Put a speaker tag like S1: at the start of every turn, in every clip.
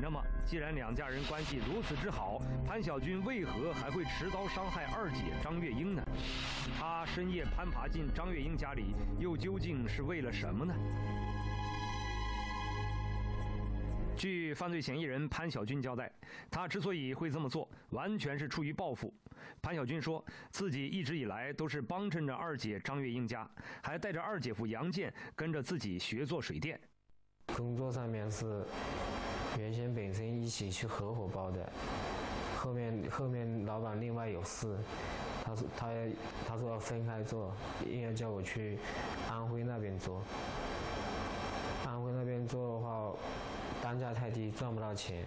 S1: 那么，既然两家人关系如此之好，潘小军为何还会持刀伤害二姐张月英呢？他深夜攀爬进张月英家里，又究竟是为了什么呢？据犯罪嫌疑人潘小军交代，他之所以会这么做，完全是出于报复。潘小军说自己一直以来都是帮衬着二姐张月英家，还带着二姐夫杨建跟着自己学做水电。
S2: 工作上面是原先本身一起去合伙包的，后面后面老板另外有事，他说他他说要分开做，硬要叫我去安徽那边做。安徽那边做的话。单价太低，赚不到钱。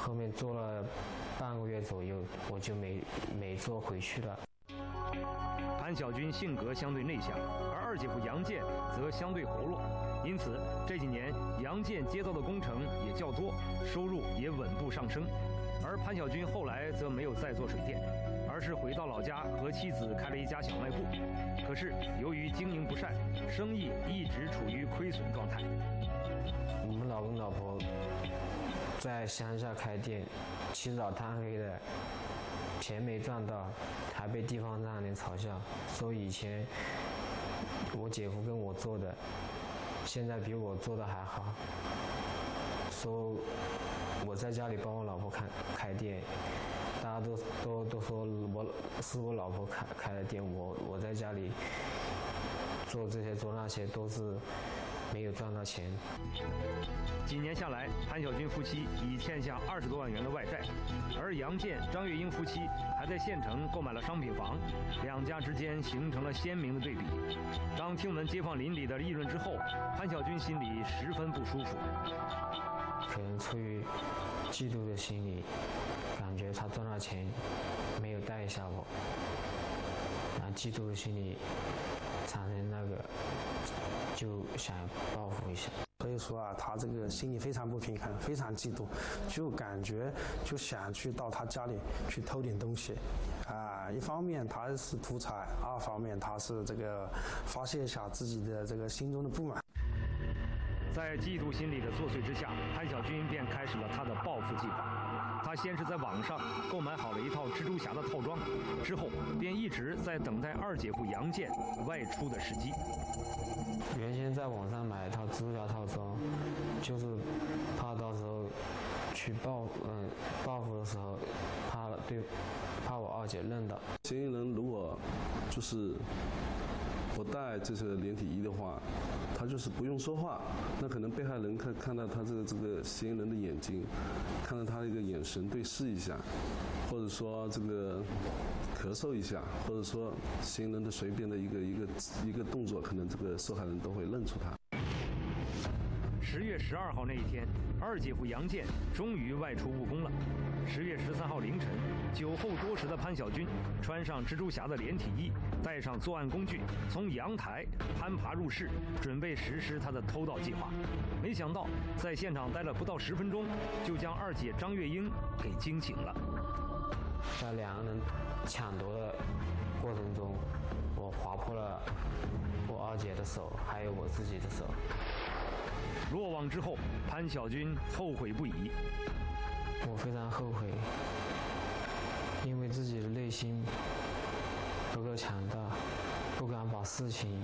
S2: 后面做了半个月左右，我就没没做回去了。
S1: 潘小军性格相对内向，而二姐夫杨建则相对活络，因此这几年杨建接到的工程也较多，收入也稳步上升。而潘小军后来则没有再做水电，而是回到老家和妻子开了一家小卖部。可是由于经营不善，生意一直处于亏损状态。
S2: 我们老公老婆在乡下开店，起早贪黑的，钱没赚到，还被地方上人嘲笑，说以前我姐夫跟我做的，现在比我做的还好。说我在家里帮我老婆开开店，大家都都都说我是我老婆开开的店，我我在家里做这些做那些都是。没有赚到钱。
S1: 几年下来，潘小军夫妻已欠下二十多万元的外债，而杨建、张月英夫妻还在县城购买了商品房，两家之间形成了鲜明的对比。当听闻街坊邻里的议论之后，潘小军心里十分不舒服。
S2: 可能出于嫉妒的心理，感觉他赚到钱没有带一下我，然后嫉妒的心理产生那个。就想报复一下，
S3: 所以说啊，他这个心里非常不平衡，非常嫉妒，就感觉就想去到他家里去偷点东西，啊，一方面他是图财，二方面他是这个发泄一下自己的这个心中的不满。
S1: 在嫉妒心理的作祟之下，潘小军便开始了他的报复计划。他先是在网上购买好了一套蜘蛛侠的套装，之后便一直在等待二姐夫杨建外出的时机。
S2: 原先在网上买一套蜘蛛侠套装，就是怕到时候去报嗯报复的时候，怕对怕我二姐认到。
S4: 嫌疑人如果就是不带这些连体衣的话。他就是不用说话，那可能被害人看看到他这个这个嫌疑人的眼睛，看到他的一个眼神对视一下，或者说这个咳嗽一下，或者说嫌疑人的随便的一个一个一个动作，可能这个受害人都会认出他。
S1: 十月十二号那一天，二姐夫杨建终于外出务工了。十月十三号凌晨，酒后多时的潘小军穿上蜘蛛侠的连体衣，带上作案工具，从阳台攀爬入室，准备实施他的偷盗计划。没想到，在现场待了不到十分钟，就将二姐张月英给惊醒了。
S2: 在两个人抢夺的过程中，我划破了我二姐的手，还有我自己的手。
S1: 落网之后，潘小军后悔不已。
S2: 我非常后悔，因为自己的内心不够强大，不敢把事情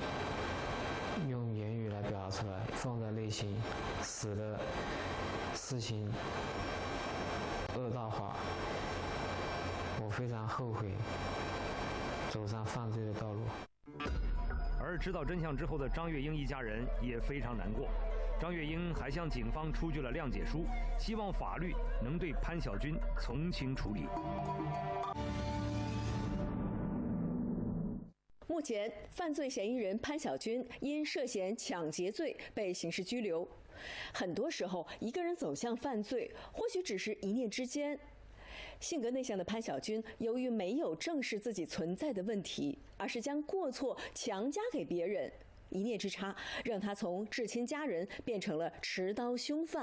S2: 用言语来表达出来，放在内心，使得事情恶大化。我非常后悔走上犯罪的道路。
S1: 而知道真相之后的张月英一家人也非常难过。张月英还向警方出具了谅解书，希望法律能对潘小军从轻处理。
S5: 目前，犯罪嫌疑人潘小军因涉嫌抢劫罪被刑事拘留。很多时候，一个人走向犯罪，或许只是一念之间。性格内向的潘小军，由于没有正视自己存在的问题，而是将过错强加给别人。一念之差，让他从至亲家人变成了持刀凶犯。